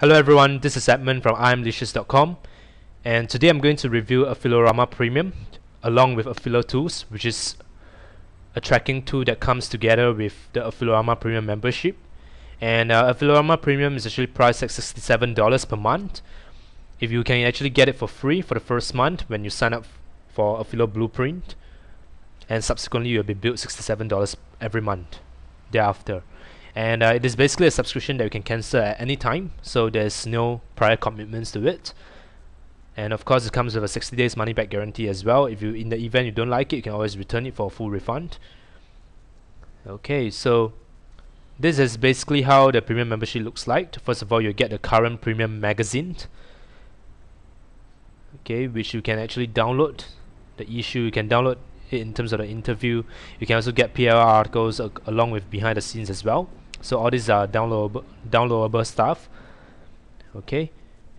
Hello everyone, this is Edmund from imlicious.com and today I'm going to review Affilorama Premium along with AffiloTools which is a tracking tool that comes together with the Affilorama Premium membership. And uh, Affilorama Premium is actually priced at $67 per month. If you can actually get it for free for the first month when you sign up for AffiloBlueprint and subsequently you'll be billed $67 every month thereafter and uh, it is basically a subscription that you can cancel at any time so there's no prior commitments to it. And of course it comes with a 60 days money back guarantee as well. If you in the event you don't like it you can always return it for a full refund. Okay so this is basically how the premium membership looks like. First of all you get the current premium magazine. Okay which you can actually download. The issue you can download it in terms of the interview. You can also get PLR articles along with behind the scenes as well so all these are downloadable downloadable stuff. Okay.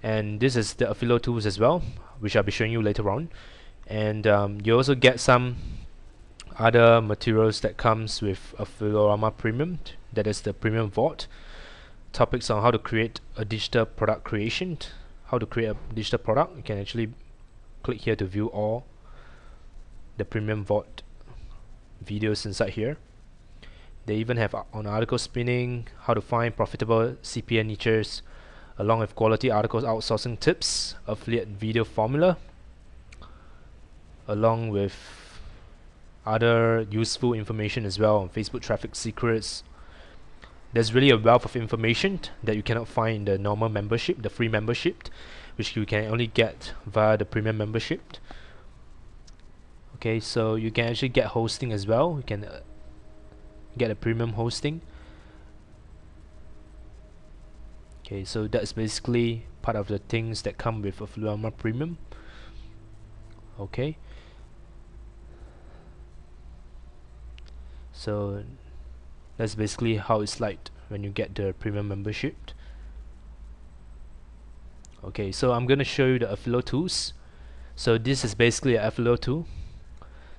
And this is the AffiloTools as well which I'll be showing you later on. And um, you also get some other materials that comes with Affilorama Premium that is the Premium Vault. Topics on how to create a digital product creation how to create a digital product. You can actually click here to view all the premium vault videos inside here they even have on article spinning how to find profitable CPA niches along with quality articles outsourcing tips affiliate video formula along with other useful information as well on Facebook traffic secrets. There's really a wealth of information that you cannot find in the normal membership the free membership which you can only get via the premium membership. Okay so you can actually get hosting as well. You can uh, get a premium hosting. Okay so that's basically part of the things that come with Affilorama Premium. Okay. So that's basically how it's like when you get the premium membership. Okay so I'm gonna show you the AffiloTools. So this is basically an AffiloTool.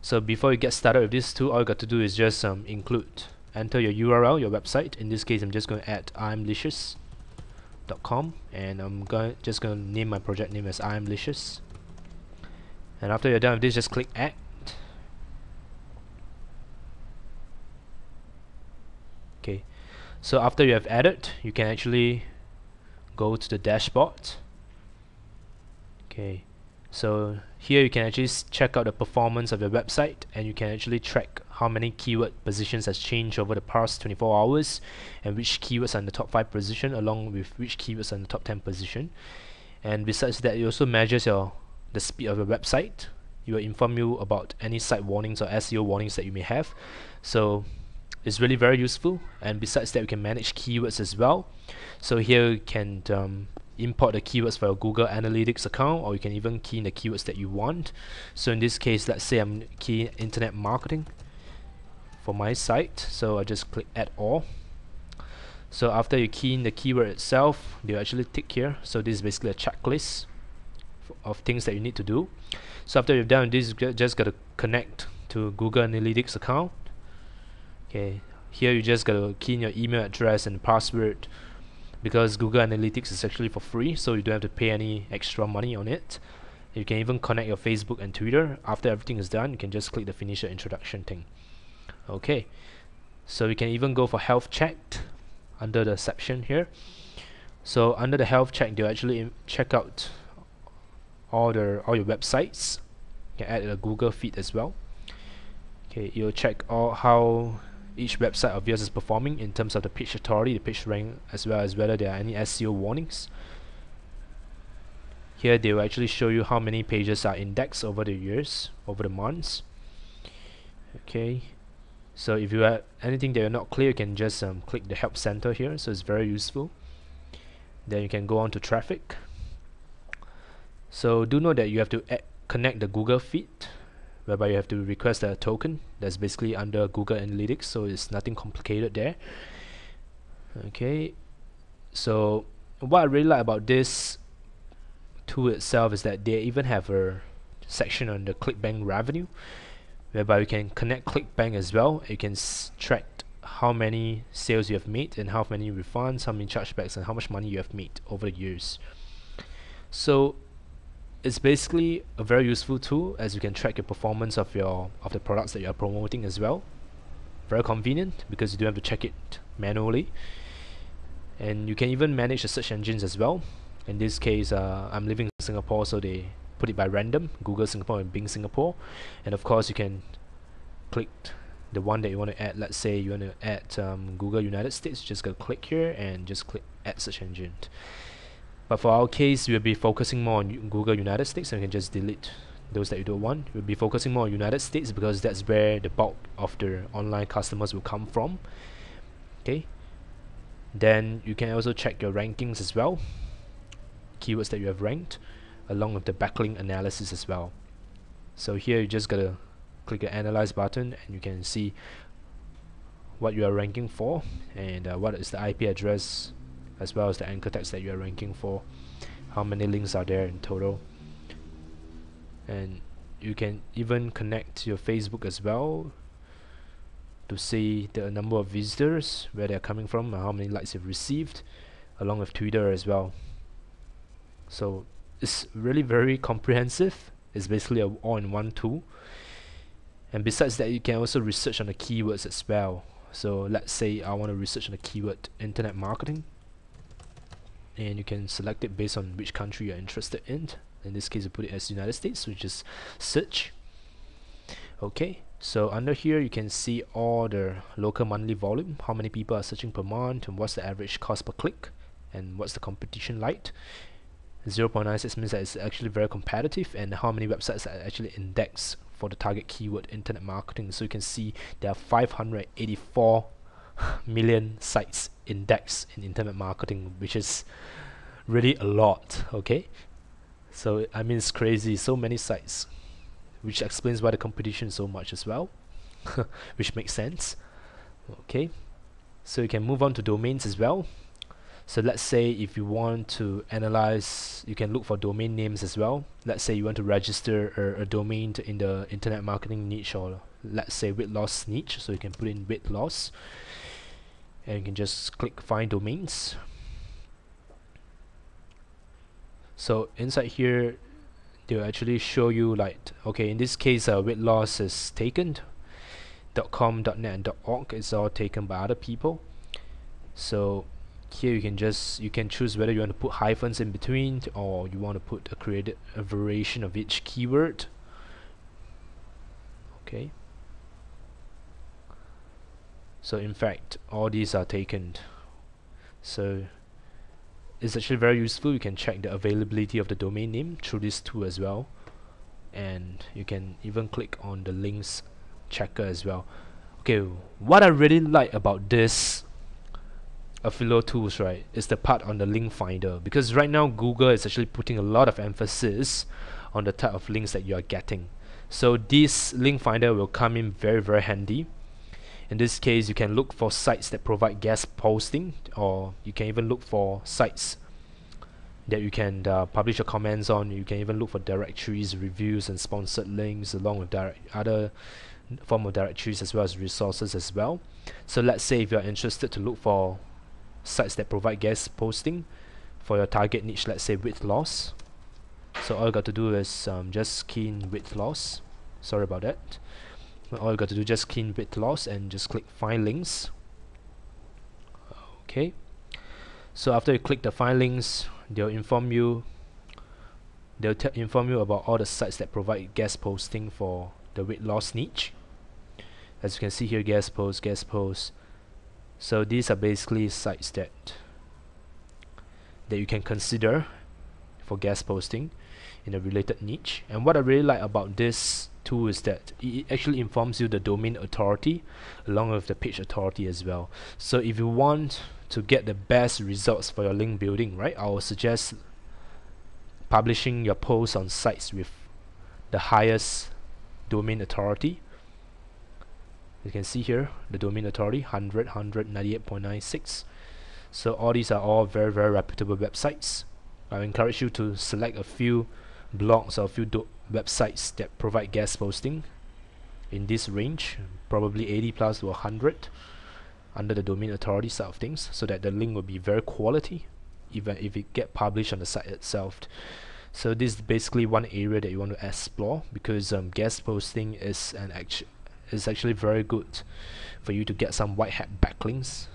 So before you get started with this tool all you got to do is just um, include enter your URL your website. In this case I'm just going to add imlicious.com and I'm going just going to name my project name as imlicious and after you're done with this just click add. Okay. So after you have added you can actually go to the dashboard. Okay so here you can actually check out the performance of your website and you can actually track how many keyword positions has changed over the past 24 hours and which keywords are in the top 5 position along with which keywords are in the top 10 position. And besides that it also measures your the speed of your website. It will inform you about any site warnings or SEO warnings that you may have. So it's really very useful. And besides that we can manage keywords as well. So here you can um, import the keywords for your Google Analytics account or you can even key in the keywords that you want. So in this case let's say I'm keying internet marketing for my site. So I just click add all. So after you key in the keyword itself they'll actually tick here. So this is basically a checklist of things that you need to do. So after you've done this you just got to connect to Google Analytics account. Okay here you just got to key in your email address and password because Google Analytics is actually for free so you don't have to pay any extra money on it. You can even connect your Facebook and Twitter. After everything is done you can just click the finish your introduction thing. Okay. So you can even go for health check under the section here. So under the health check they'll actually check out all the all your websites. You can add a Google feed as well. Okay you'll check all how each website of yours is performing in terms of the page authority, the page rank, as well as whether there are any SEO warnings. Here they will actually show you how many pages are indexed over the years, over the months. Okay, so if you have anything that you're not clear, you can just um, click the help center here, so it's very useful. Then you can go on to traffic. So do know that you have to connect the Google feed whereby you have to request a token that's basically under Google Analytics so it's nothing complicated there okay so what I really like about this tool itself is that they even have a section on the ClickBank revenue whereby you can connect ClickBank as well you can track how many sales you have made and how many refunds, how many chargebacks and how much money you have made over the years. So it's basically a very useful tool as you can track your performance of your of the products that you are promoting as well. Very convenient because you don't have to check it manually. And you can even manage the search engines as well. In this case, uh, I'm living in Singapore, so they put it by random, Google Singapore and Bing Singapore. And of course, you can click the one that you want to add. Let's say you want to add um, Google United States, just go click here and just click add search engine. But for our case, we'll be focusing more on Google United States and we can just delete those that you don't want. We'll be focusing more on United States because that's where the bulk of the online customers will come from. Okay. Then you can also check your rankings as well. Keywords that you have ranked along with the backlink analysis as well. So here you just gotta click the analyze button and you can see what you are ranking for and uh, what is the IP address as well as the anchor text that you are ranking for. How many links are there in total? And you can even connect to your Facebook as well to see the number of visitors where they're coming from and how many likes you've received along with Twitter as well. So it's really very comprehensive. It's basically a all-in-one tool. And besides that you can also research on the keywords as well. So let's say I want to research on the keyword internet marketing and you can select it based on which country you're interested in. In this case you put it as United States which is search. Okay so under here you can see all the local monthly volume. How many people are searching per month and what's the average cost per click and what's the competition like? 0.96 means that it's actually very competitive and how many websites are actually indexed for the target keyword internet marketing. So you can see there are 584 million sites indexed in internet marketing which is really a lot okay? So I mean it's crazy. So many sites which explains why the competition so much as well which makes sense okay? So you can move on to domains as well. So let's say if you want to analyze you can look for domain names as well. Let's say you want to register a, a domain in the internet marketing niche or let's say weight loss niche. So you can put in weight loss and you can just click find domains. So inside here they'll actually show you like okay in this case uh, weight loss is taken .com .net and .org is all taken by other people. So here you can just you can choose whether you want to put hyphens in between or you want to put a created a variation of each keyword. Okay so in fact all these are taken. So it's actually very useful. You can check the availability of the domain name through this tool as well. And you can even click on the links checker as well. Okay what I really like about this AffiloTools right is the part on the link finder. Because right now Google is actually putting a lot of emphasis on the type of links that you are getting. So this link finder will come in very very handy in this case, you can look for sites that provide guest posting, or you can even look for sites that you can uh, publish your comments on. You can even look for directories, reviews, and sponsored links, along with other form of directories as well as resources as well. So let's say if you're interested to look for sites that provide guest posting for your target niche, let's say weight loss. So all you got to do is um, just key in weight loss. Sorry about that all you got to do just key in weight loss and just click find links. Okay. So after you click the find links they'll inform you they'll inform you about all the sites that provide guest posting for the weight loss niche. As you can see here guest post guest post. So these are basically sites that that you can consider for guest posting in a related niche. And what I really like about this tool is that it actually informs you the domain authority along with the page authority as well. So if you want to get the best results for your link building right I will suggest publishing your posts on sites with the highest domain authority. You can see here the domain authority 100 198.96 so all these are all very very reputable websites. I encourage you to select a few blogs or a few websites that provide guest posting in this range probably 80 plus to 100 under the domain authority side of things so that the link will be very quality even if it get published on the site itself. So this is basically one area that you want to explore because um, guest posting is an actu is actually very good for you to get some white hat backlinks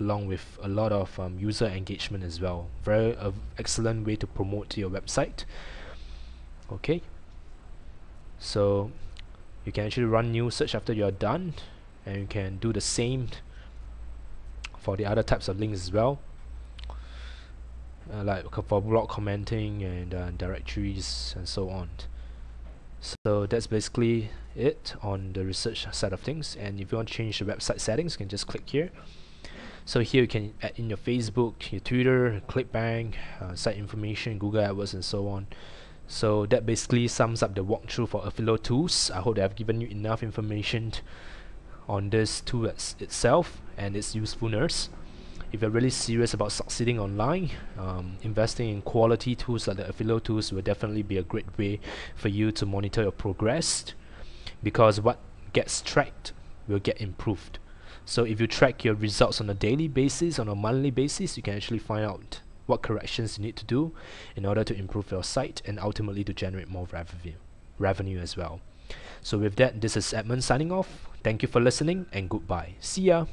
along with a lot of um, user engagement as well. Very uh, excellent way to promote your website okay. So you can actually run new search after you're done and you can do the same for the other types of links as well. Uh, like for blog commenting and uh, directories and so on. So that's basically it on the research side of things. And if you want to change the website settings you can just click here. So here you can add in your Facebook, your Twitter, ClickBank, uh, site information, Google AdWords and so on so that basically sums up the walkthrough for AffiloTools I hope that I've given you enough information on this tool itself and its usefulness. If you're really serious about succeeding online um, investing in quality tools like the AffiloTools will definitely be a great way for you to monitor your progress because what gets tracked will get improved. So if you track your results on a daily basis on a monthly basis you can actually find out what corrections you need to do in order to improve your site and ultimately to generate more revenue revenue as well. So with that this is Edmund signing off. Thank you for listening and goodbye. See ya